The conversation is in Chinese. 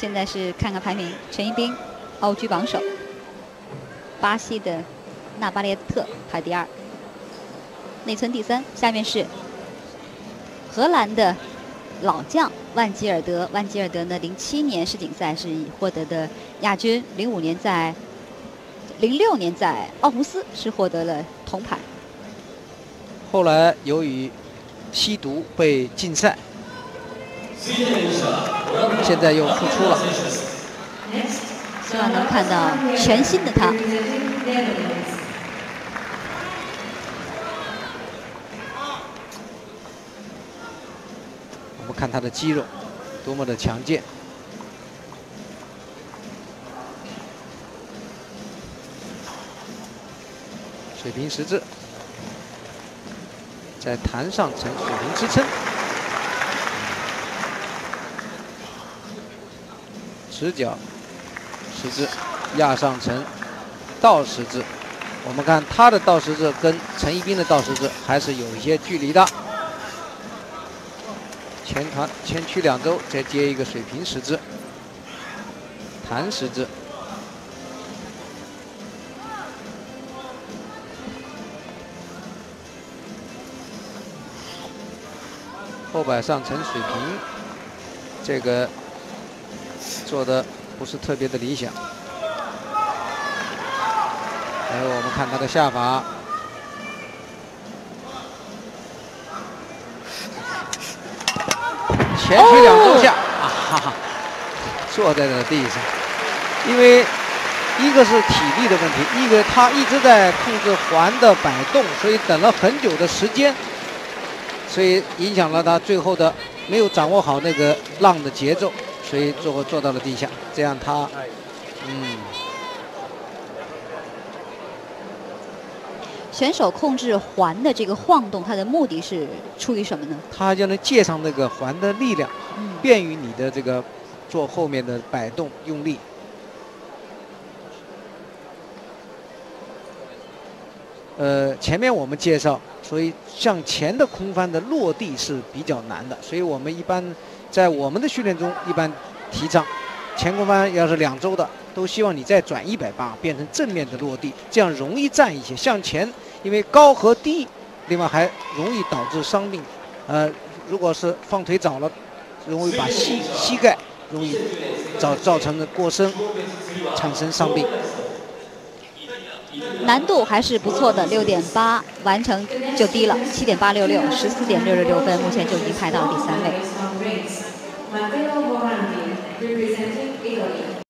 现在是看看排名，陈一冰傲居榜首，巴西的纳巴列特排第二，内村第三。下面是荷兰的老将万吉尔德，万吉尔德呢，零七年世锦赛是获得的亚军，零五年在零六年在奥胡斯是获得了铜牌。后来由于吸毒被禁赛，现在又复出了。希望能看到全新的他。我们看他的肌肉多么的强健，水平十字。在弹上呈水平支撑，直角十字压上层倒十字。我们看他的倒十字跟陈一冰的倒十字还是有一些距离的。前团前屈两周，再接一个水平十字，弹十字。后摆上层水平，这个做的不是特别的理想。然后我们看他的下法，前屈两周下，啊哈哈，坐在了地上。因为一个是体力的问题，一个他一直在控制环的摆动，所以等了很久的时间。所以影响了他最后的没有掌握好那个浪的节奏，所以最后坐到了地下。这样他，嗯，选手控制环的这个晃动，它的目的是出于什么呢？他就能借上那个环的力量，便于你的这个做后面的摆动用力。呃，前面我们介绍。所以向前的空翻的落地是比较难的，所以我们一般在我们的训练中一般提倡前空翻要是两周的，都希望你再转一百八变成正面的落地，这样容易站一些。向前，因为高和低，另外还容易导致伤病。呃，如果是放腿早了，容易把膝膝盖容易造造成的过深，产生伤病。难度还是不错的六点八完成就低了七点八六六十四点六六六分目前就已经排到第三位。